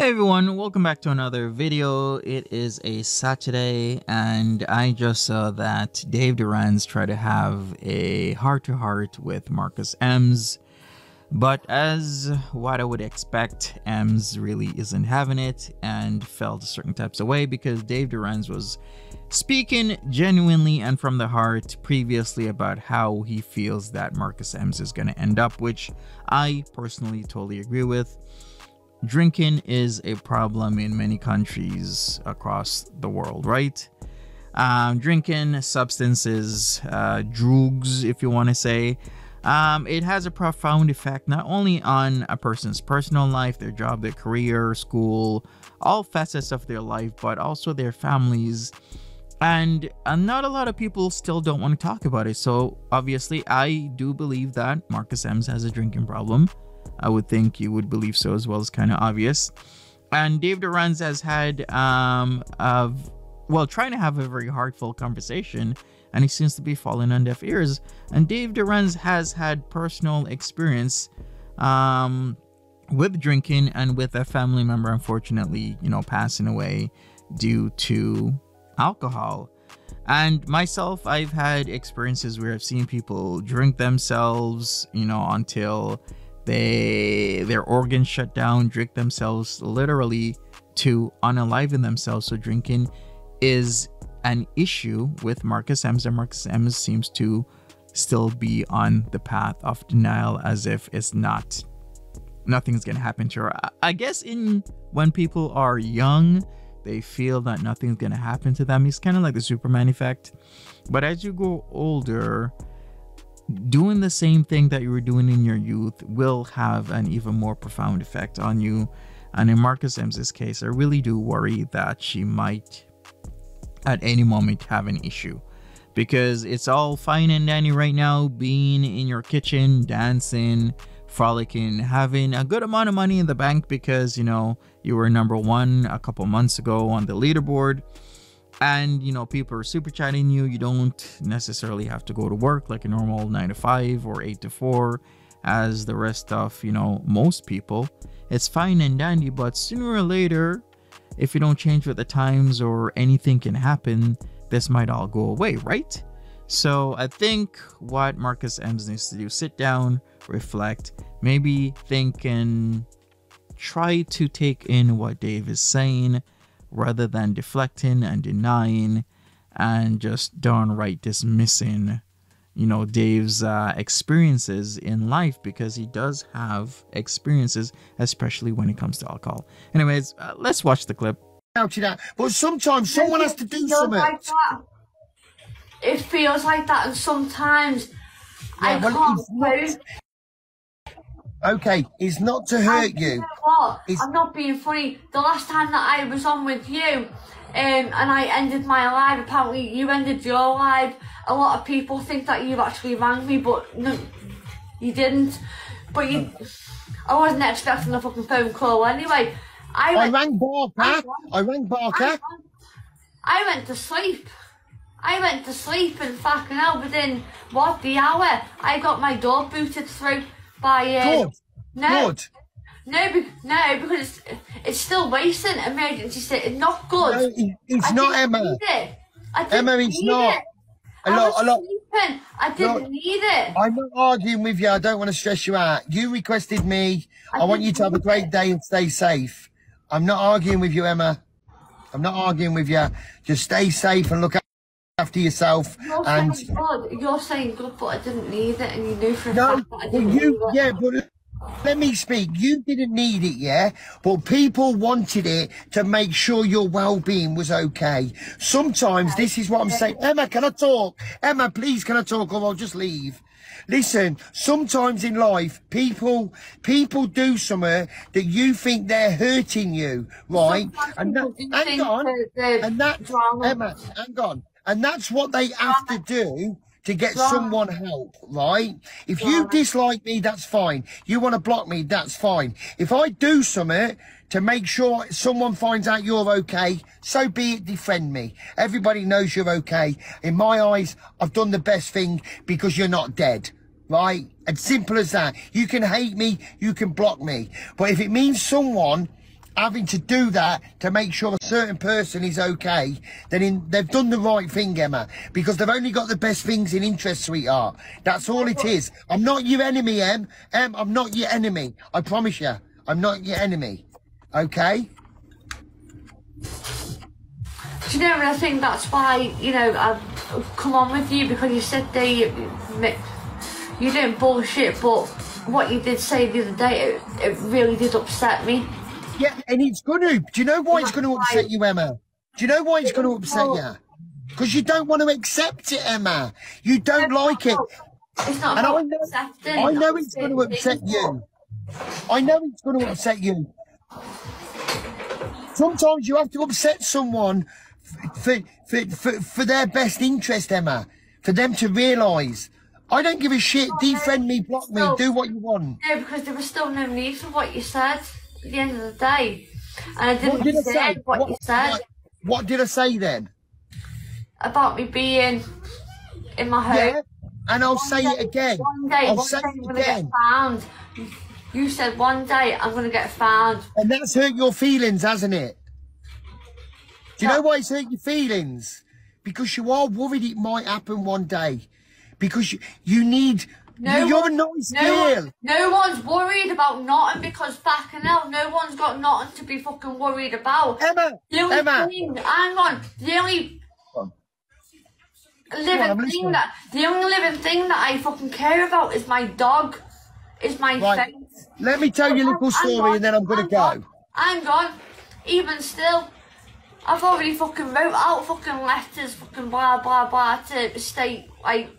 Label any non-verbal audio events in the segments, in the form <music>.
Hey everyone, welcome back to another video. It is a Saturday and I just saw that Dave Dorans tried to have a heart-to-heart -heart with Marcus Ems. But as what I would expect, Ems really isn't having it and felt certain types of way because Dave Dorans was speaking genuinely and from the heart previously about how he feels that Marcus Ems is going to end up, which I personally totally agree with. Drinking is a problem in many countries across the world, right? Um, drinking, substances, uh, drugs, if you want to say, um, it has a profound effect not only on a person's personal life, their job, their career, school, all facets of their life, but also their families. And uh, not a lot of people still don't want to talk about it. So, obviously, I do believe that Marcus Ems has a drinking problem. I would think you would believe so as well. It's kind of obvious. And Dave Dorans has had, um, well, trying to have a very heartful conversation, and he seems to be falling on deaf ears. And Dave Dorans has had personal experience, um, with drinking and with a family member, unfortunately, you know, passing away due to alcohol. And myself, I've had experiences where I've seen people drink themselves, you know, until they their organs shut down, drink themselves literally to unaliven themselves. So drinking is an issue with Marcus Ems, and Marcus Ems seems to still be on the path of denial as if it's not nothing's gonna happen to her. I guess in when people are young, they feel that nothing's gonna happen to them. It's kind of like the Superman effect. But as you grow older, doing the same thing that you were doing in your youth will have an even more profound effect on you. And in Marcus Ems's case, I really do worry that she might at any moment have an issue. Because it's all fine and dandy right now being in your kitchen, dancing, frolicking, having a good amount of money in the bank because, you know, you were number one a couple months ago on the leaderboard and you know people are super chatting you. You don't necessarily have to go to work like a normal 9 to 5 or 8 to 4 as the rest of you know most people. It's fine and dandy but sooner or later if you don't change with the times or anything can happen this might all go away right? So i think what marcus ems needs to do sit down reflect maybe think and try to take in what dave is saying rather than deflecting and denying and just downright dismissing you know Dave's uh, experiences in life because he does have experiences, especially when it comes to alcohol. Anyways, uh, let's watch the clip. But sometimes someone has to do something. Like it feels like that, and sometimes yeah, I well, can't Okay, it's not to hurt you. you. What? I'm not being funny. The last time that I was on with you, um, and I ended my live, apparently you ended your live. A lot of people think that you actually rang me, but no, you didn't. But you, I wasn't expecting a fucking phone call anyway. I, went, I rang Barker. I, I rang Barker. I went, I went to sleep. I went to sleep and fucking hell within what the hour I got my door booted through by uh, Good. No. Good. No, be, no, because it's, it's still wasting emergency state. It's not good. No, it's I not Emma. It. Emma, it's not. It. A lot, a lot. Sleeping. I didn't need it. I'm not arguing with you. I don't want to stress you out. You requested me. I, I want you to have a great day and stay safe. I'm not arguing with you, Emma. I'm not arguing with you. Just stay safe and look after yourself. You're and saying good. You're saying but I didn't need it, and you knew for a no, fact that I didn't you. Yeah, but let me speak. You didn't need it, yeah? But people wanted it to make sure your well-being was okay. Sometimes this is what I'm saying. Emma, can I talk? Emma, please, can I talk or I'll just leave? Listen, sometimes in life, people people do something that you think they're hurting you, right? and that, hang on, and that, Emma, hang on. And that's what they have to do to get someone help, right? If you dislike me, that's fine. You want to block me, that's fine. If I do something to make sure someone finds out you're okay, so be it, defend me. Everybody knows you're okay. In my eyes, I've done the best thing because you're not dead. Right? As simple as that. You can hate me, you can block me. But if it means someone having to do that to make sure a certain person is okay, then in, they've done the right thing, Emma, because they've only got the best things in interest, sweetheart. That's all it is. I'm not your enemy, Em. Em, I'm not your enemy. I promise you, I'm not your enemy. Okay? Do you know, and I think that's why, you know, I've come on with you because you said that you, you didn't bullshit, but what you did say the other day, it, it really did upset me. Yeah, and it's going to. Do you know why it's going to upset you, Emma? Do you know why it's going to upset you? Because you don't want to accept it, Emma. You don't like it. It's not And I know, accepting. I know it's going to upset you. I know it's going to upset you. Sometimes you have to upset someone for, for, for, for their best interest, Emma. For them to realise. I don't give a shit. Defriend me, block me, do what you want. No, because there was still no need for what you said at the end of the day. And I didn't did I say say? what, you said what, what did I say then? about me being in my home. Yeah. And I'll say it again. One day, I'll one say day I'm it gonna again. get found. You said one day I'm gonna get found. And that's hurt your feelings, hasn't it? Do you know why it's hurt your feelings? Because you are worried it might happen one day. Because you, you need. No you, are a one- nice No, girl. one, no one's worried about nothing because fucking hell, no one's got nothing to be fucking worried about. Emma, The only Emma. thing, hang on, the only on, living listening. thing that, the only living thing that I fucking care about is my dog, is my Right. face. Let me tell you a little story on, and then I'm going to hang go. on, Hang on, even still, I've already fucking wrote out fucking letters, fucking blah blah blah to state like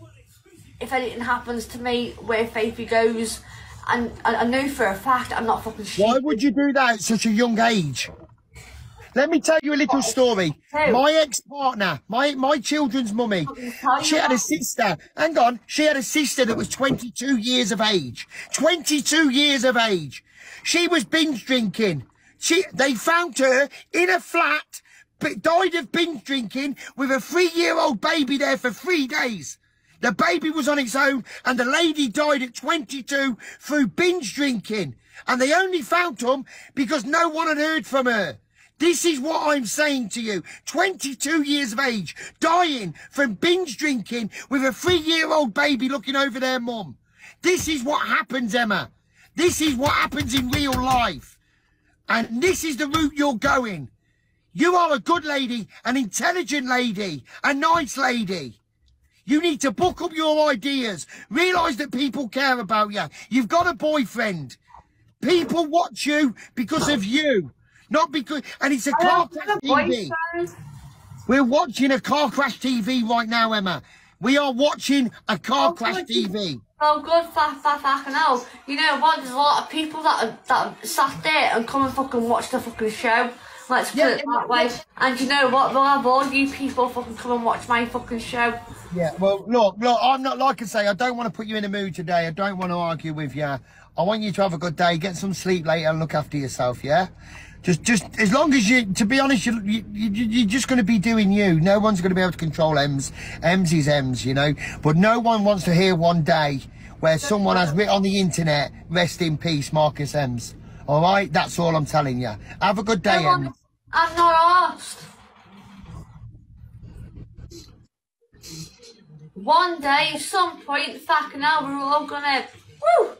if anything happens to me, where Faithy goes, and I, I know for a fact I'm not fucking shit. Why would you do that at such a young age? Let me tell you a little story. My ex-partner, my, my children's mummy, she had a sister. Hang on. She had a sister that was 22 years of age. 22 years of age. She was binge drinking. She, they found her in a flat, but died of binge drinking with a three-year-old baby there for three days. The baby was on its own and the lady died at 22 through binge drinking. And they only found them because no one had heard from her. This is what I'm saying to you. 22 years of age, dying from binge drinking with a three year old baby looking over their mum. This is what happens, Emma. This is what happens in real life. And this is the route you're going. You are a good lady, an intelligent lady, a nice lady. You need to book up your ideas. Realise that people care about you. You've got a boyfriend. People watch you because of you. Not because, and it's a car crash TV. We're watching a car crash TV right now, Emma. We are watching a car Oh, crash. TV. Well, good for for fucking hell. You know what? There's a lot of people that are, that are sat there and come and fucking watch the fucking show. Let's put Yeah, it that way. And you know what? We'll have all you people fucking come and watch my fucking show. Yeah, well, look, look, I'm not, like I say, I don't want to put you in a mood today. I don't want to argue with you. I want you to have a good day, get some sleep later, and look after yourself, yeah? Just, just as long as you, to be honest, you, you, you, you're just going to be doing you. No one's going to be able to control M's. M's is M's, you know? But no one wants to hear one day where someone has written on the internet, rest in peace, Marcus M's. All right? That's all I'm telling you. Have a good day, No. I'm not asked. One day, at some point, fucking hell, we're all gonna. Woo!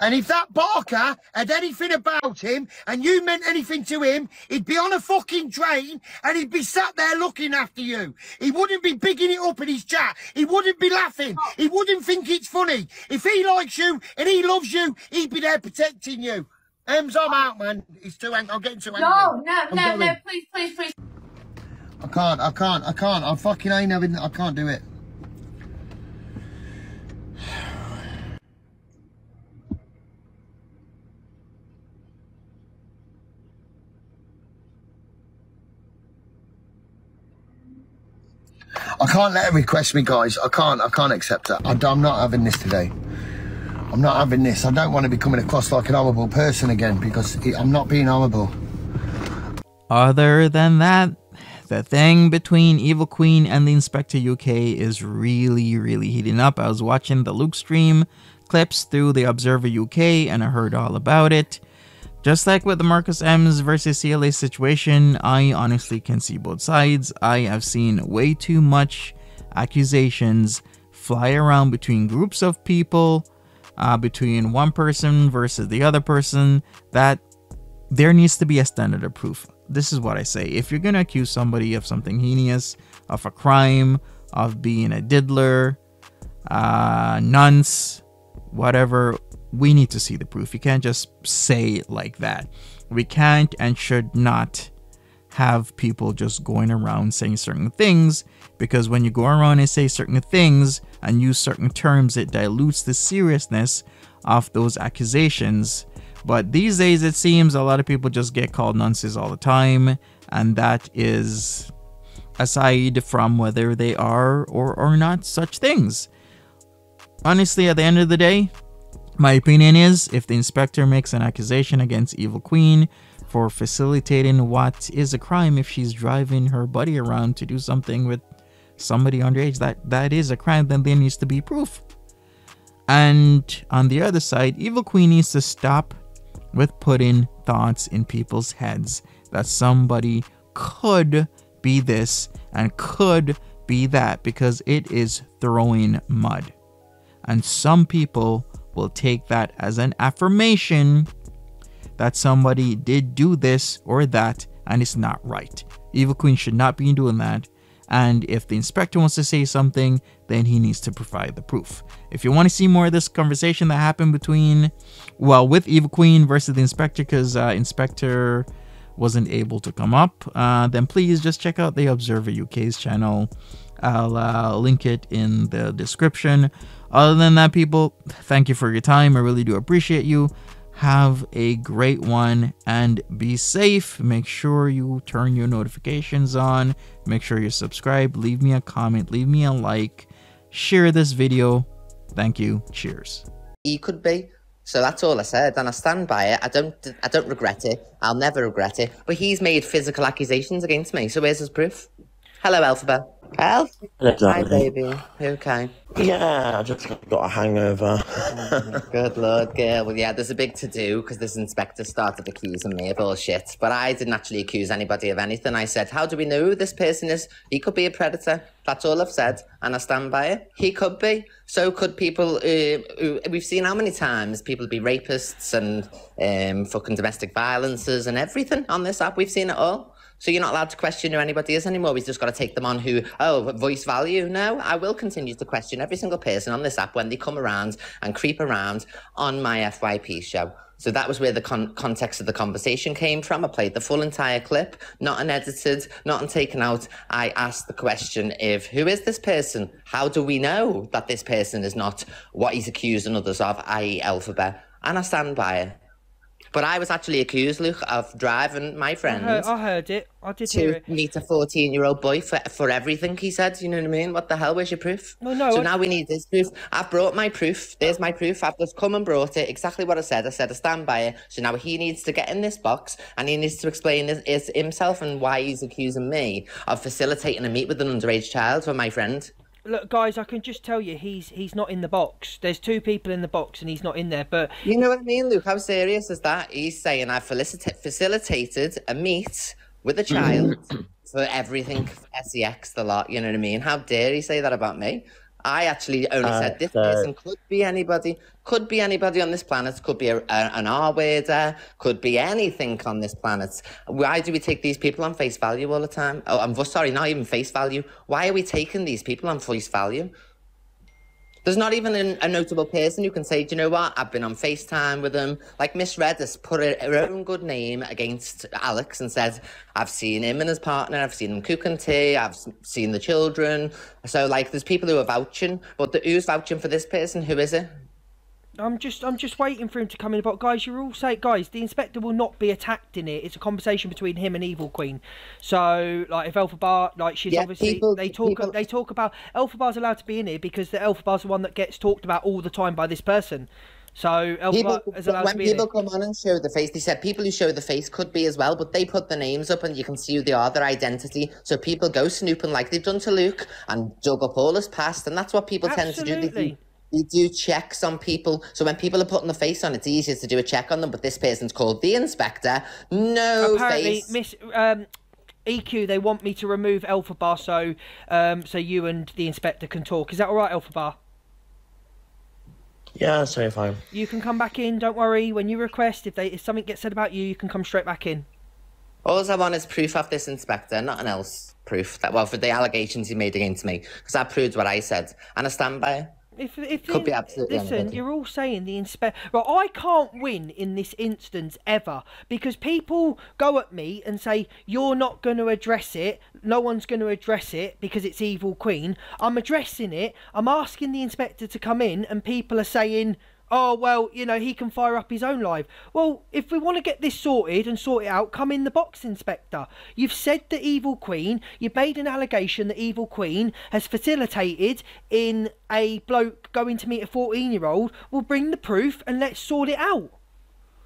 And if that Barker had anything about him and you meant anything to him, he'd be on a fucking train and he'd be sat there looking after you. He wouldn't be bigging it up in his chat. He wouldn't be laughing. He wouldn't think it's funny. If he likes you and he loves you, he'd be there protecting you. Ems, I'm out, man. It's too angry. I'm getting too angry. No, no, I'm no, going. no, please, please, please. I can't, I can't, I can't. I fucking ain't having, I can't do it. I can't let her request me, guys. I can't, I can't accept that. I, am not having this today. I'm not having this. I don't want to be coming across like an horrible person again because I'm not being horrible. Other than that, the thing between Evil Queen and the Inspector UK is really, really heating up. I was watching the Luke stream clips through the Observer UK and I heard all about it. Just like with the Marcus M's versus CLA situation, I honestly can see both sides. I have seen way too much accusations fly around between groups of people, uh, between one person versus the other person, that there needs to be a standard of proof. This is what I say. If you're going to accuse somebody of something heinous, of a crime, of being a diddler, uh, nonce, whatever, we need to see the proof. You can't just say it like that. We can't and should not have people just going around saying certain things because when you go around and say certain things and use certain terms, it dilutes the seriousness of those accusations. But these days, it seems a lot of people just get called nonsense all the time, and that is aside from whether they are or are not such things. Honestly, at the end of the day, my opinion is if the inspector makes an accusation against Evil Queen for facilitating what is a crime if she's driving her buddy around to do something with somebody underage, that, that is a crime, then there needs to be proof. And on the other side, Evil Queen needs to stop with putting thoughts in people's heads that somebody could be this and could be that because it is throwing mud. And some people will take that as an affirmation that somebody did do this or that and it's not right. Evil Queen should not be doing that. And if the inspector wants to say something, then he needs to provide the proof. If you want to see more of this conversation that happened between, well, with Evil Queen versus the inspector, because uh, Inspector wasn't able to come up, uh, then please just check out the Observer UK's channel. I'll uh, link it in the description. Other than that, people, thank you for your time. I really do appreciate you. Have a great one and be safe. Make sure you turn your notifications on. Make sure you subscribe. Leave me a comment. Leave me a like. Share this video. Thank you. Cheers. He could be. So that's all I said, and I stand by it. I don't, I don't regret it. I'll never regret it. But he's made physical accusations against me. So where's his proof? Hello, Elphaba. Elf. Hello, Hi, baby. Okay? Yeah, I just got a hangover. <laughs> Good lord, girl. Well, yeah, there's a big to do because this inspector started accusing me of bullshit. But I didn't actually accuse anybody of anything. I said, How do we know who this person is? He could be a predator. That's all I've said, and I stand by it. He could be. So could people. Uh, who, we've seen how many times people be rapists and um, fucking domestic violences and everything on this app. We've seen it all. So you're not allowed to question who anybody is anymore. We've just got to take them on who, oh, voice value. No, I will continue to question every single person on this app when they come around and creep around on my FYP show. So that was where the con- context of the conversation came from. I played the full entire clip, not unedited, not untaken out. I asked the question of who is this person? How do we know that this person is not what he's accusing others of, i.e., Elphaba? And I stand by it. But I was actually accused, Luke, of driving my I friend heard, I heard it. I did hear to it. meet a 14 year old boy for, for everything he said. You know what I mean? What the hell? Where's your proof? Well, no, so I- now we need this proof. I've brought my proof. There's my proof. I've just come and brought it. Exactly what I said. I said I stand by it. So now he needs to get in this box and he needs to explain his, his, himself and why he's accusing me of facilitating a meet with an underage child for my friend. Look, guys, I can just tell you he's he's not in the box. There's two people in the box and he's not in there. But You know what I mean, Luke? How serious is that? He's saying I felicita- facilitated a meet with a child <clears throat> for everything sex, the lot. You know what I mean? How dare he say that about me? I actually only Uh, said this so- person could be anybody, could be anybody on this planet, could be a, a, an R worder, could be anything on this planet. Why do we take these people on face value all the time? Oh, I'm sorry, not even face value. Why are we taking these people on face value? There's not even a, a notable person who can say, do you know what? I've been on FaceTime with them. Like Miss Redis put her, her own good name against Alex and said, I've seen him and his partner, I've seen him cooking tea, I've seen the children. So, like, there's people who are vouching, but the, who's vouching for this person? Who is it? I'm just I'm just waiting for him to come in. But guys, you're all saying, guys, the inspector will not be attacked in it. It's a conversation between him and Evil Queen. So like if Elphaba, like she's Yeah, obviously people- they talk people- they talk about Elphaba's allowed to be in here because the Elphaba's the one that gets talked about all the time by this person. So Alpha People, is allowed to when people come on and show the face, they said people who show the face could be as well, but they put the names up and you can see who they are, their identity. So people go snooping like they've done to Luke and dug up all his past, and that's what people tend to do. They Absolutely. do. we do checks on people. So when people are putting the face on, it's easier to do a check on them. But this person's called the inspector. No Apparently, face. Miss um, EQ, they want me to remove Elphaba so um, so you and the inspector can talk. Is that all right, Elphaba? Yeah, that's very fine. You can come back in. Don't worry. When you request, if they if something gets said about you, you can come straight back in. All I want is proof of this inspector, nothing else. Proof that well for the allegations he made against me, because that proves what I said, and I stand by it. If if Could be the- absolutely listen, you're all saying the inspector. Right, I can't win in this instance ever because people go at me and say you're not going to address it. No one's going to address it because it's Evil Queen. I'm addressing it. I'm asking the inspector to come in, and people are saying. Oh well, you know he can fire up his own live. Well, if we want to get this sorted and sort it out, come in the box, Inspector. You've said the Evil Queen. You made an allegation that Evil Queen has facilitated in a bloke going to meet a fourteen-year-old. We'll bring the proof and let's sort it out.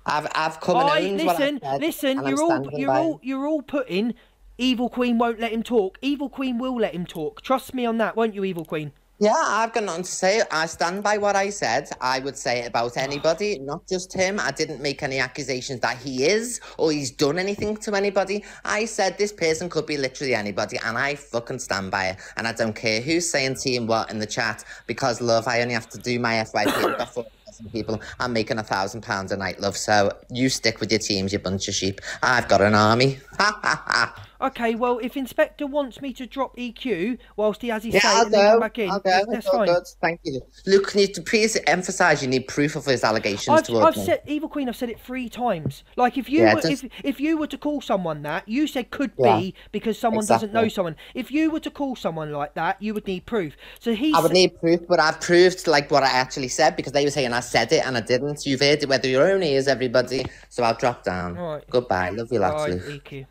I've I've come and I owned what I listen, said, listen. and You're all you're by all you're all putting. Evil Queen won't let him talk. Evil Queen will let him talk. Trust me on that, won't you, Evil Queen? Yeah, I've got nothing to say. I stand by what I said. I would say it about anybody, not just him. I didn't make any accusations that he is or he's done anything to anybody. I said this person could be literally anybody, and I fucking stand by it. And I don't care who's saying team what in the chat because, love, I only have to do my FYP. 4,000 people. I'm making a thousand pounds a night, love. So you stick with your teams, you bunch of sheep. I've got an army. Ha ha ha. Okay, well, if Inspector wants me to drop EQ whilst he has his Yeah, say I'll and then come go. back in, I'll go. that's fine. good. Thank you. Luke, can you please emphasise you need proof of his allegations I've, I've said Evil Queen. I've said it three times. Like if you Yeah, were, just- if if you were to call someone that, you said could Yeah, be because someone doesn't know someone. If you were to call someone like that, you would need proof. So he I would need proof, but I've proved like what I actually said because they were saying I said it and I didn't. You've heard it whether your own ears, everybody. So I'll drop down. All right. Goodbye. Love you lots, Right, Luke. EQ.